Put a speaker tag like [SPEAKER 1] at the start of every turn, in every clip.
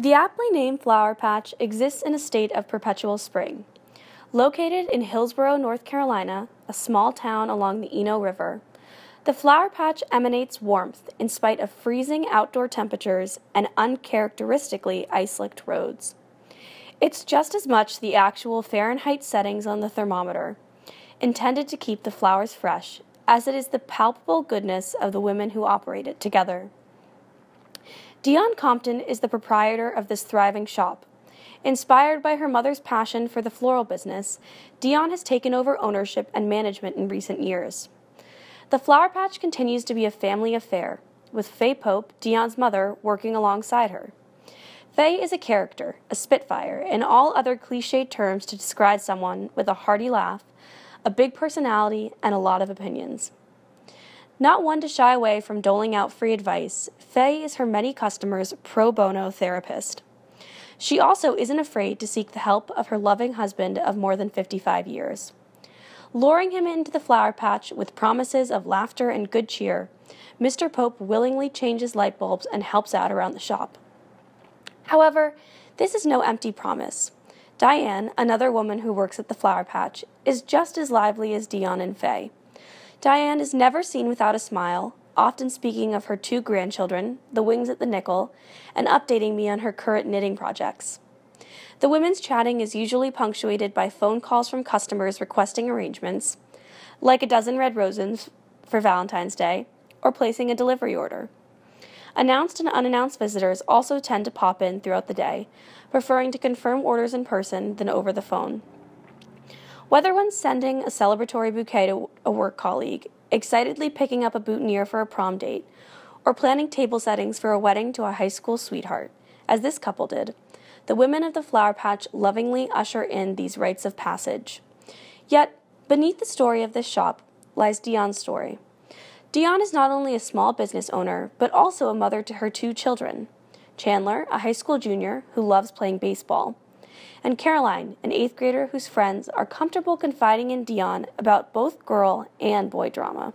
[SPEAKER 1] The aptly named Flower Patch exists in a state of perpetual spring. Located in Hillsborough, North Carolina, a small town along the Eno River, the Flower Patch emanates warmth in spite of freezing outdoor temperatures and uncharacteristically ice licked roads. It's just as much the actual Fahrenheit settings on the thermometer, intended to keep the flowers fresh, as it is the palpable goodness of the women who operate it together. Dion Compton is the proprietor of this thriving shop. Inspired by her mother's passion for the floral business, Dion has taken over ownership and management in recent years. The Flower Patch continues to be a family affair, with Faye Pope, Dion's mother, working alongside her. Faye is a character, a spitfire, and all other cliched terms to describe someone with a hearty laugh, a big personality, and a lot of opinions. Not one to shy away from doling out free advice, Faye is her many customers' pro bono therapist. She also isn't afraid to seek the help of her loving husband of more than 55 years. Luring him into the flower patch with promises of laughter and good cheer, Mr. Pope willingly changes light bulbs and helps out around the shop. However, this is no empty promise. Diane, another woman who works at the flower patch, is just as lively as Dion and Faye. Diane is never seen without a smile, often speaking of her two grandchildren, the wings at the nickel, and updating me on her current knitting projects. The women's chatting is usually punctuated by phone calls from customers requesting arrangements, like a dozen red roses for Valentine's Day, or placing a delivery order. Announced and unannounced visitors also tend to pop in throughout the day, preferring to confirm orders in person than over the phone. Whether one's sending a celebratory bouquet to a work colleague, excitedly picking up a boutonniere for a prom date, or planning table settings for a wedding to a high school sweetheart, as this couple did, the women of the Flower Patch lovingly usher in these rites of passage. Yet, beneath the story of this shop lies Dion's story. Dion is not only a small business owner, but also a mother to her two children Chandler, a high school junior who loves playing baseball, and Caroline, an eighth grader whose friends are comfortable confiding in Dion about both girl and boy drama.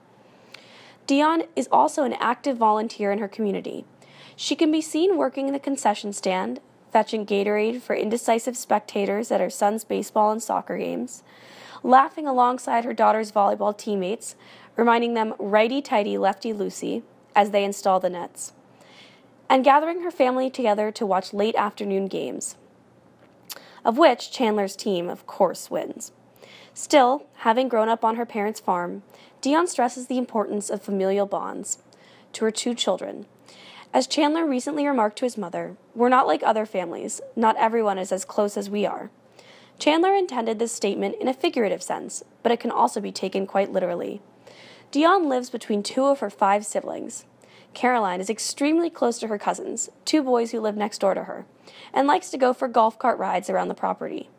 [SPEAKER 1] Dion is also an active volunteer in her community. She can be seen working in the concession stand, fetching Gatorade for indecisive spectators at her son's baseball and soccer games, laughing alongside her daughter's volleyball teammates, reminding them righty tighty, lefty loosey as they install the nets, and gathering her family together to watch late afternoon games of which Chandler's team, of course, wins. Still, having grown up on her parents' farm, Dion stresses the importance of familial bonds to her two children. As Chandler recently remarked to his mother, we're not like other families. Not everyone is as close as we are. Chandler intended this statement in a figurative sense, but it can also be taken quite literally. Dion lives between two of her five siblings. Caroline is extremely close to her cousins, two boys who live next door to her, and likes to go for golf cart rides around the property.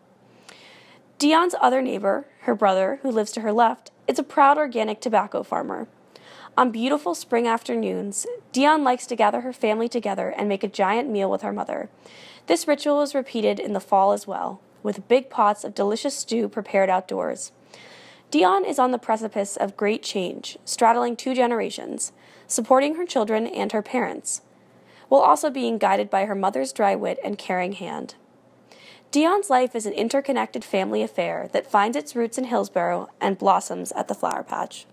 [SPEAKER 1] Dion's other neighbor, her brother, who lives to her left, is a proud organic tobacco farmer. On beautiful spring afternoons, Dion likes to gather her family together and make a giant meal with her mother. This ritual is repeated in the fall as well, with big pots of delicious stew prepared outdoors. Dion is on the precipice of great change, straddling two generations, supporting her children and her parents, while also being guided by her mother's dry wit and caring hand. Dion's life is an interconnected family affair that finds its roots in Hillsborough and blossoms at the Flower Patch.